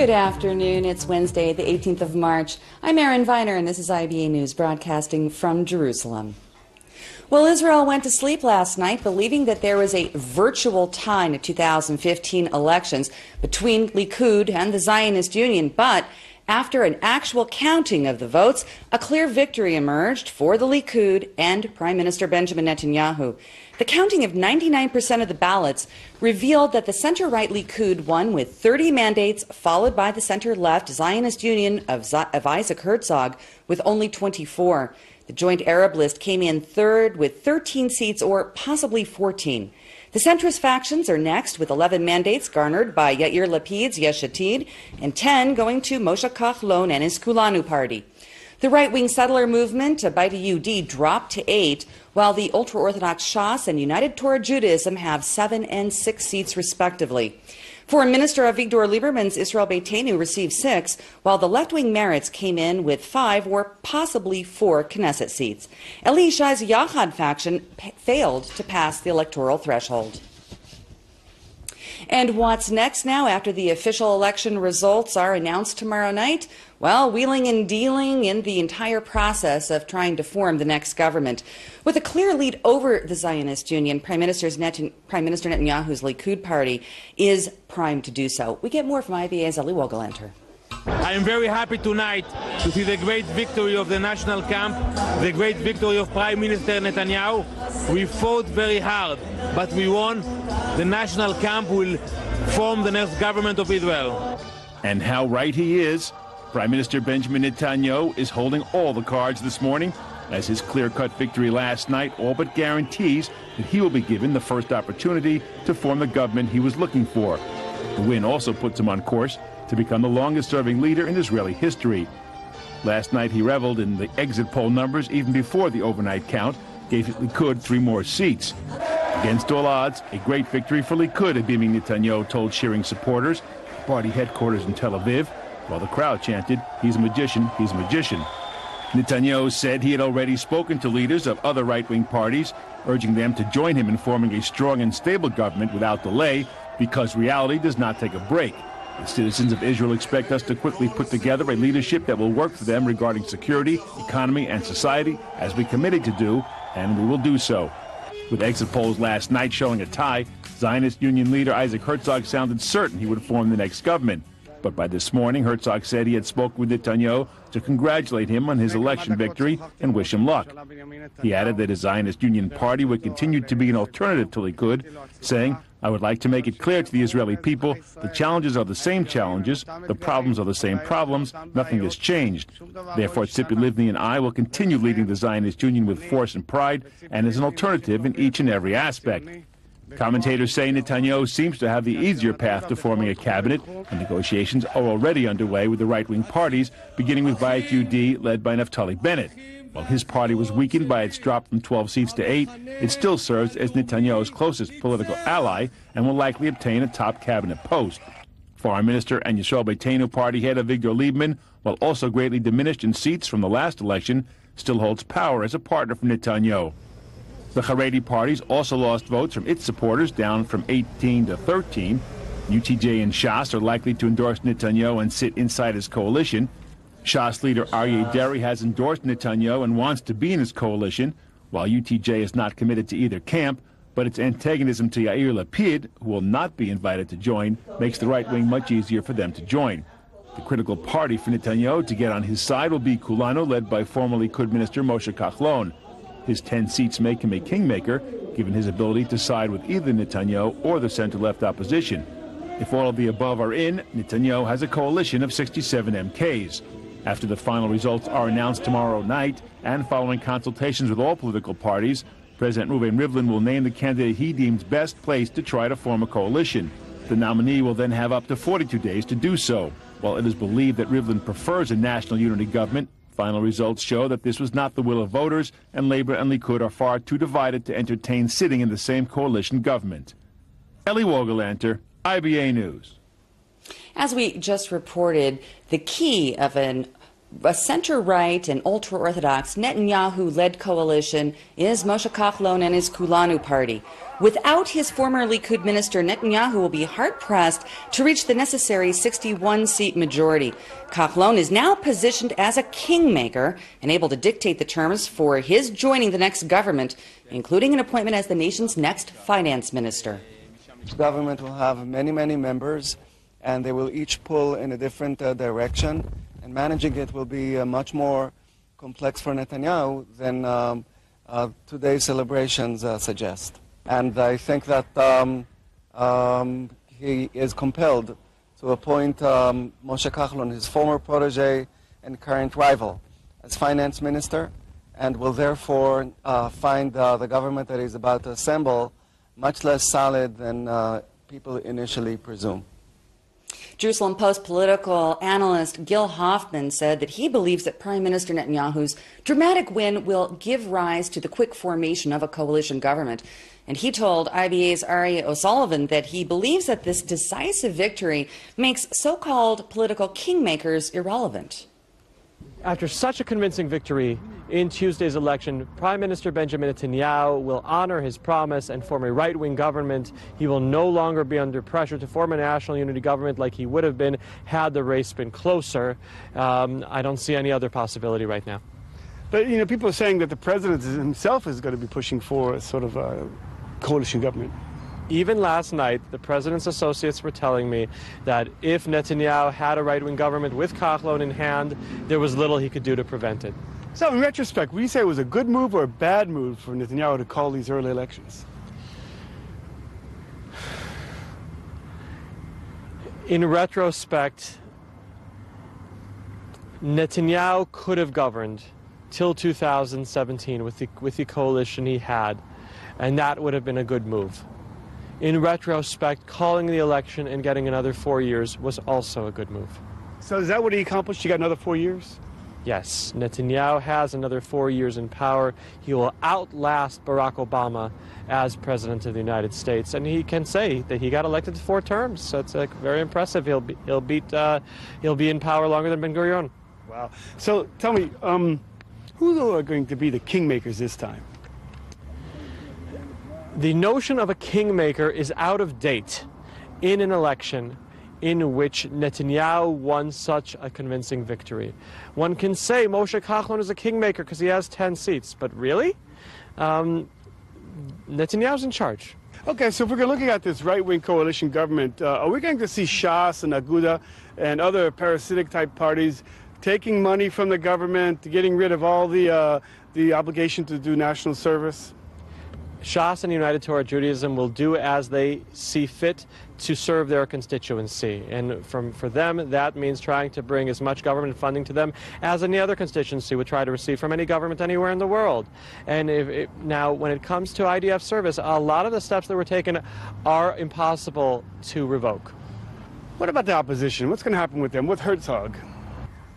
Good afternoon. It's Wednesday, the 18th of March. I'm Erin Viner, and this is IBA News broadcasting from Jerusalem. Well, Israel went to sleep last night believing that there was a virtual tie in the 2015 elections between Likud and the Zionist Union, but after an actual counting of the votes, a clear victory emerged for the Likud and Prime Minister Benjamin Netanyahu. The counting of 99% of the ballots revealed that the center right Likud won with 30 mandates, followed by the center left Zionist Union of, Z- of Isaac Herzog with only 24. The joint Arab list came in third with 13 seats or possibly 14. The centrist factions are next with 11 mandates garnered by Yair Lapid's Yesh Atid and 10 going to Moshe Kahlon and his Kulanu party. The right-wing settler movement, Habayit Hayehudi, dropped to eight, while the ultra-Orthodox Shas and United Torah Judaism have seven and six seats respectively. Foreign Minister Avigdor Lieberman's Israel Beitenu received six, while the left-wing Meretz came in with five or possibly four Knesset seats. Eli Yishai's Yachad faction failed to pass the electoral threshold. And what's next now after the official election results are announced tomorrow night? Well, wheeling and dealing in the entire process of trying to form the next government. With a clear lead over the Zionist Union, Prime, Netan- Prime Minister Netanyahu's Likud party is primed to do so. We get more from IBA's Eli Wogelanter. I am very happy tonight to see the great victory of the national camp, the great victory of Prime Minister Netanyahu. We fought very hard, but we won. The national camp will form the next government of Israel. And how right he is. Prime Minister Benjamin Netanyahu is holding all the cards this morning as his clear-cut victory last night all but guarantees that he will be given the first opportunity to form the government he was looking for. The win also puts him on course to become the longest-serving leader in Israeli history. Last night he reveled in the exit poll numbers even before the overnight count gave Likud three more seats. Against all odds, a great victory for Likud, Bibi Netanyahu told cheering supporters, party headquarters in Tel Aviv, while the crowd chanted, he's a magician, he's a magician. Netanyahu said he had already spoken to leaders of other right-wing parties, urging them to join him in forming a strong and stable government without delay because reality does not take a break. The citizens of Israel expect us to quickly put together a leadership that will work for them regarding security, economy, and society, as we committed to do, and we will do so. With exit polls last night showing a tie, Zionist Union leader Isaac Herzog sounded certain he would form the next government. But by this morning, Herzog said he had spoken with Netanyahu to congratulate him on his election victory and wish him luck. He added that his Zionist Union party would continue to be an alternative to Likud, saying, I would like to make it clear to the Israeli people the challenges are the same challenges, the problems are the same problems, nothing has changed. Therefore, Tzipi Livni and I will continue leading the Zionist Union with force and pride and as an alternative in each and every aspect. Commentators say Netanyahu seems to have the easier path to forming a cabinet, and negotiations are already underway with the right-wing parties, beginning with Yehudi, led by Naftali Bennett. While his party was weakened by its drop from 12 seats to 8, it still serves as Netanyahu's closest political ally and will likely obtain a top cabinet post. Foreign Minister and Yisrael Beitenu party head Avigdor Lieberman, while also greatly diminished in seats from the last election, still holds power as a partner for Netanyahu. The Haredi parties also lost votes from its supporters, down from 18 to 13. UTJ and Shas are likely to endorse Netanyahu and sit inside his coalition. Shas leader Aryeh Deri has endorsed Netanyahu and wants to be in his coalition, while UTJ is not committed to either camp, but its antagonism to Yair Lapid, who will not be invited to join, makes the right wing much easier for them to join. The critical party for Netanyahu to get on his side will be Kulanu, led by former Likud Minister Moshe Kahlon. His 10 seats make him a kingmaker, given his ability to side with either Netanyahu or the center-left opposition. If all of the above are in, Netanyahu has a coalition of 67 MKs. After the final results are announced tomorrow night, and following consultations with all political parties, President Reuven Rivlin will name the candidate he deems best placed to try to form a coalition. The nominee will then have up to 42 days to do so. While it is believed that Rivlin prefers a national unity government, Final results show that this was not the will of voters, and Labor and Likud are far too divided to entertain sitting in the same coalition government. Eli Wogelanter, IBA News. As we just reported, the key of an a center right and ultra Orthodox Netanyahu led coalition is Moshe Kahlon and his Kulanu party. Without his former Likud minister, Netanyahu will be hard pressed to reach the necessary 61 seat majority. Kahlon is now positioned as a kingmaker and able to dictate the terms for his joining the next government, including an appointment as the nation's next finance minister. The government will have many, many members, and they will each pull in a different uh, direction and managing it will be uh, much more complex for Netanyahu than um, uh, today's celebrations uh, suggest. And I think that um, um, he is compelled to appoint um, Moshe Kahlon, his former protege and current rival, as finance minister, and will therefore uh, find uh, the government that he's about to assemble much less solid than uh, people initially presume. Jerusalem Post political analyst Gil Hoffman said that he believes that Prime Minister Netanyahu's dramatic win will give rise to the quick formation of a coalition government. And he told IBA's Ari O'Sullivan that he believes that this decisive victory makes so called political kingmakers irrelevant. After such a convincing victory in Tuesday's election, Prime Minister Benjamin Netanyahu will honor his promise and form a right wing government. He will no longer be under pressure to form a national unity government like he would have been had the race been closer. Um, I don't see any other possibility right now. But, you know, people are saying that the president himself is going to be pushing for a sort of a coalition government. Even last night, the president's associates were telling me that if Netanyahu had a right wing government with Kahlon in hand, there was little he could do to prevent it. So, in retrospect, would you say it was a good move or a bad move for Netanyahu to call these early elections? In retrospect, Netanyahu could have governed till 2017 with the, with the coalition he had, and that would have been a good move in retrospect, calling the election and getting another four years was also a good move. So is that what he accomplished? He got another four years? Yes, Netanyahu has another four years in power. He will outlast Barack Obama as president of the United States, and he can say that he got elected to four terms. So it's uh, very impressive. He'll be, he'll beat uh, he'll be in power longer than Ben Gurion. Wow. So tell me, um, who are going to be the kingmakers this time? The notion of a kingmaker is out of date in an election in which Netanyahu won such a convincing victory. One can say Moshe Kahlon is a kingmaker because he has 10 seats, but really? Um, Netanyahu's in charge. Okay, so if we're looking at this right-wing coalition government, uh, are we going to see Shas and Aguda and other parasitic type parties taking money from the government, getting rid of all the uh, the obligation to do national service? Shas and United Torah Judaism will do as they see fit to serve their constituency. And from, for them, that means trying to bring as much government funding to them as any other constituency would try to receive from any government anywhere in the world. And it, now, when it comes to IDF service, a lot of the steps that were taken are impossible to revoke. What about the opposition? What's going to happen with them? With Herzog?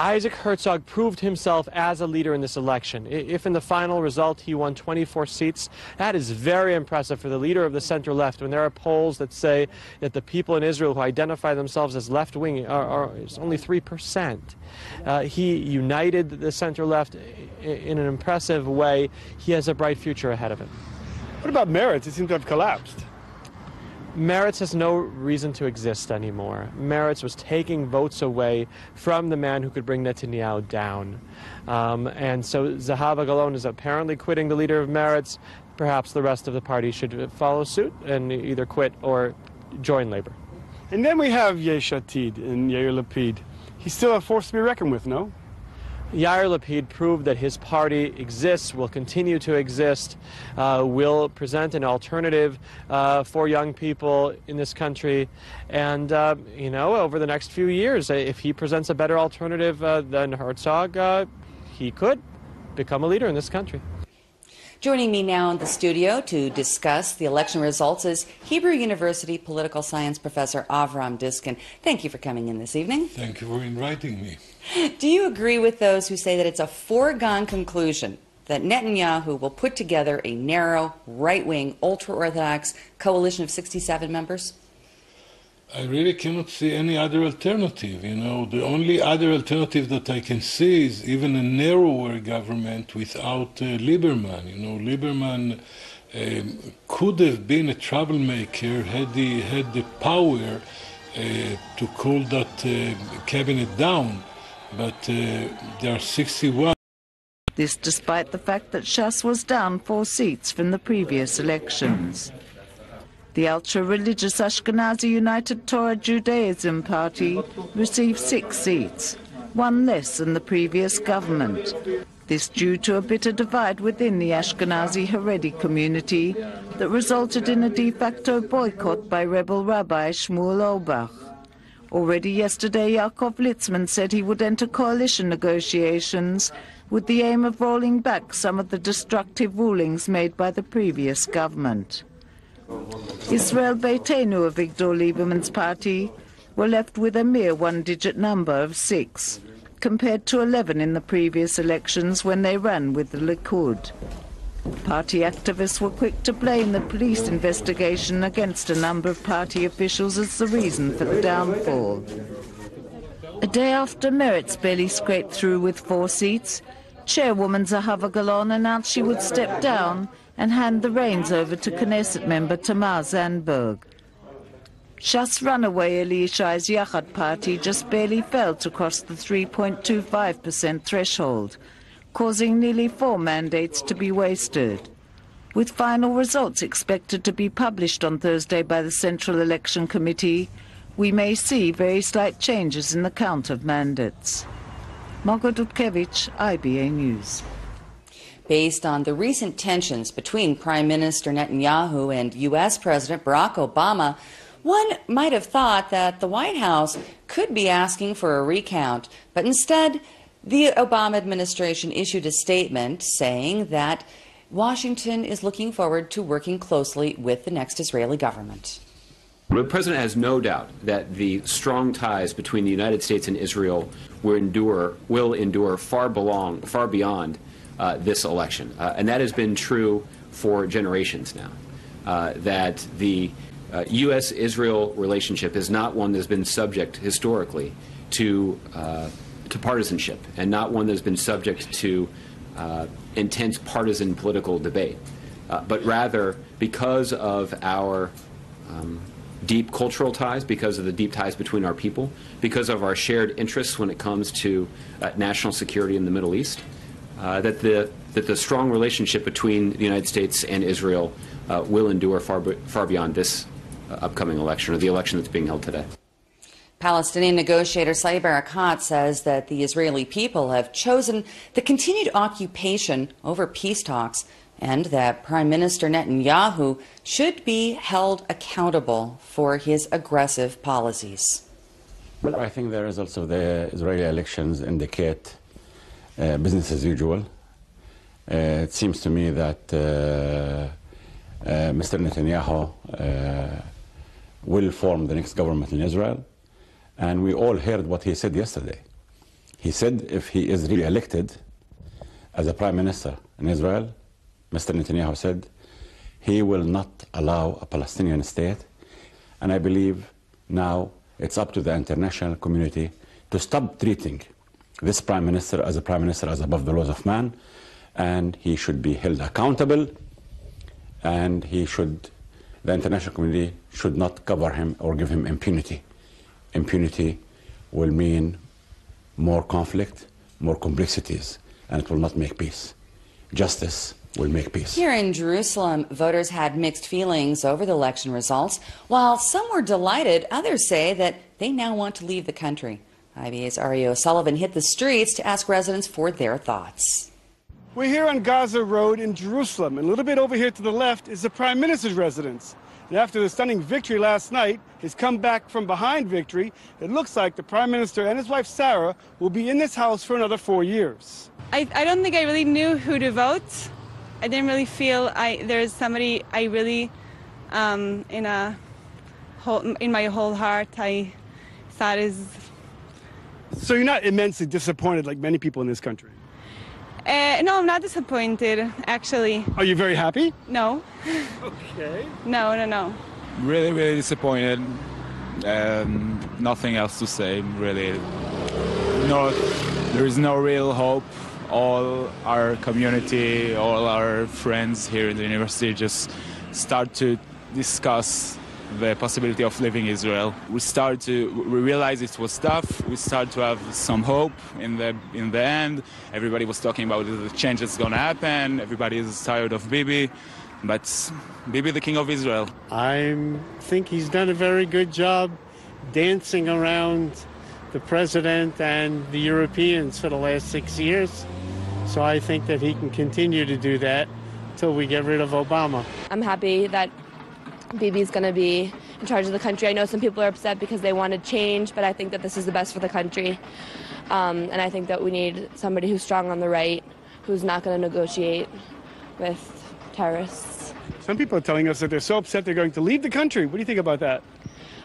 Isaac Herzog proved himself as a leader in this election. If in the final result he won 24 seats, that is very impressive for the leader of the center left. When there are polls that say that the people in Israel who identify themselves as left wing are, are only 3%, uh, he united the center left in an impressive way. He has a bright future ahead of him. What about Meretz? It seems to have collapsed. Meretz has no reason to exist anymore. Meretz was taking votes away from the man who could bring Netanyahu down. Um, and so Zahava Galon is apparently quitting the leader of Meretz. Perhaps the rest of the party should follow suit and either quit or join Labor. And then we have Yesh Atid and Yair Lapid. He's still a force to be reckoned with, no? Yair Lapid proved that his party exists, will continue to exist, uh, will present an alternative uh, for young people in this country. And, uh, you know, over the next few years, if he presents a better alternative uh, than Herzog, uh, he could become a leader in this country. Joining me now in the studio to discuss the election results is Hebrew University political science professor Avram Diskin. Thank you for coming in this evening. Thank you for inviting me. Do you agree with those who say that it's a foregone conclusion that Netanyahu will put together a narrow, right wing, ultra Orthodox coalition of 67 members? I really cannot see any other alternative. You know, the only other alternative that I can see is even a narrower government without uh, Lieberman. You know, Lieberman um, could have been a troublemaker had he had the power uh, to cool that uh, cabinet down. But uh, there are 61. This despite the fact that Shas was down four seats from the previous elections. The ultra-religious Ashkenazi United Torah Judaism Party received six seats, one less than the previous government. This due to a bitter divide within the Ashkenazi Haredi community that resulted in a de facto boycott by rebel Rabbi Shmuel Auerbach. Already yesterday, Yaakov Litzman said he would enter coalition negotiations with the aim of rolling back some of the destructive rulings made by the previous government. Israel Beitenu Avigdor Lieberman's party were left with a mere one-digit number of six, compared to 11 in the previous elections when they ran with the Likud. Party activists were quick to blame the police investigation against a number of party officials as the reason for the downfall. A day after Meretz barely scraped through with four seats, Chairwoman Zahava Galon announced she would step down and hand the reins over to Knesset member Tamar Zandberg. Shas runaway Eli Yishai's Yachad party just barely failed to cross the 3.25% threshold, causing nearly four mandates to be wasted. With final results expected to be published on Thursday by the Central Election Committee, we may see very slight changes in the count of mandates. Margot Dudkevich, IBA News. Based on the recent tensions between Prime Minister Netanyahu and U.S. President Barack Obama, one might have thought that the White House could be asking for a recount, but instead, the Obama administration issued a statement saying that Washington is looking forward to working closely with the next Israeli government. The president has no doubt that the strong ties between the United States and Israel will endure, will endure far, belong, far beyond this election. Uh, and that has been true for generations now. Uh, that the U.S. Israel relationship is not one that's been subject historically to, uh, to partisanship and not one that's been subject to uh, intense partisan political debate, uh, but rather because of our um, deep cultural ties, because of the deep ties between our people, because of our shared interests when it comes to national security in the Middle East. Uh, that the that the strong relationship between the United States and Israel uh, will endure far far beyond this uh, upcoming election or the election that's being held today. Palestinian negotiator Saeb Erekat says that the Israeli people have chosen the continued occupation over peace talks and that Prime Minister Netanyahu should be held accountable for his aggressive policies. Well, I think the results of the Israeli elections indicate uh, business as usual. Uh, it seems to me that uh, Mr. Netanyahu will form the next government in Israel. And we all heard what he said yesterday. He said if he is really elected as a prime minister in Israel, Mr. Netanyahu said he will not allow a Palestinian state. And I believe now it's up to the international community to stop treating this prime minister as a prime minister as above the laws of man, and he should be held accountable, and he should, the international community should not cover him or give him impunity. Impunity will mean more conflict, more complexities, and it will not make peace. Justice will make peace. Here in Jerusalem, voters had mixed feelings over the election results. While some were delighted, others say that they now want to leave the country. IBA's Ari O'Sullivan hit the streets to ask residents for their thoughts. We're here on Gaza Road in Jerusalem, and a little bit over here to the left is the Prime Minister's residence. And after the stunning victory last night, his comeback from behind victory, it looks like the Prime Minister and his wife Sarah will be in this house for another four years. I, I don't think I really knew who to vote. I didn't really feel I there's somebody I really, um, in a whole, in my whole heart, I thought is so you're not immensely disappointed like many people in this country? Uh, no, I'm not disappointed, actually. Are you very happy? No. Okay. No, no, no. Really, really disappointed. Um, nothing else to say, really. No, there is no real hope. All our community, all our friends here in the university just start to discuss the possibility of leaving Israel. We start to we realize it was tough. We start to have some hope in the in the end. Everybody was talking about the change that's going to happen. Everybody is tired of Bibi, but Bibi, the king of Israel. I think he's done a very good job dancing around the president and the Europeans for the last six years. So I think that he can continue to do that until we get rid of Obama. I'm happy that Bibi's going to be in charge of the country. I know some people are upset because they wanted change, but I think that this is the best for the country. Um, and I think that we need somebody who's strong on the right, who's not going to negotiate with terrorists. Some people are telling us that they're so upset they're going to leave the country. What do you think about that?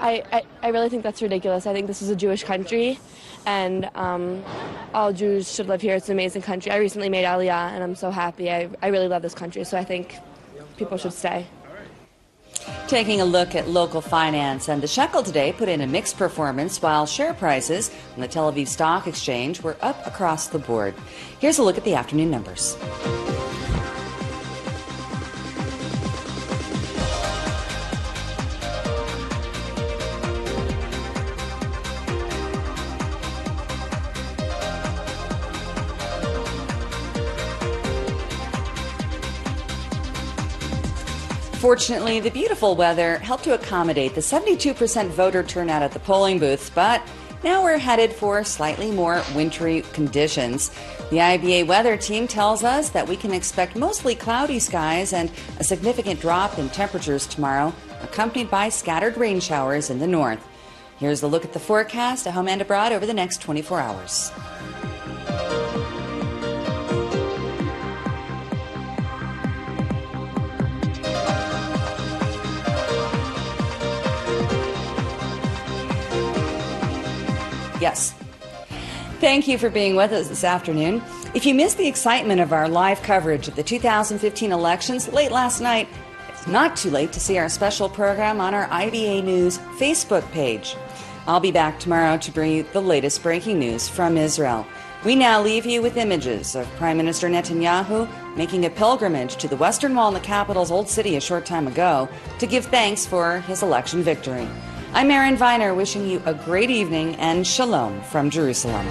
I, I, I really think that's ridiculous. I think this is a Jewish country, and um, all Jews should live here. It's an amazing country. I recently made Aliyah, and I'm so happy. I, I really love this country, so I think people should stay. Taking a look at local finance, and the shekel today put in a mixed performance while share prices on the Tel Aviv Stock Exchange were up across the board. Here's a look at the afternoon numbers. Fortunately, the beautiful weather helped to accommodate the 72% voter turnout at the polling booths, but now we're headed for slightly more wintry conditions. The IBA weather team tells us that we can expect mostly cloudy skies and a significant drop in temperatures tomorrow, accompanied by scattered rain showers in the north. Here's a look at the forecast at home and abroad over the next 24 hours. Yes. Thank you for being with us this afternoon. If you missed the excitement of our live coverage of the 2015 elections late last night, it's not too late to see our special program on our IBA News Facebook page. I'll be back tomorrow to bring you the latest breaking news from Israel. We now leave you with images of Prime Minister Netanyahu making a pilgrimage to the Western Wall in the capital's old city a short time ago to give thanks for his election victory. I'm Erin Viner wishing you a great evening and shalom from Jerusalem.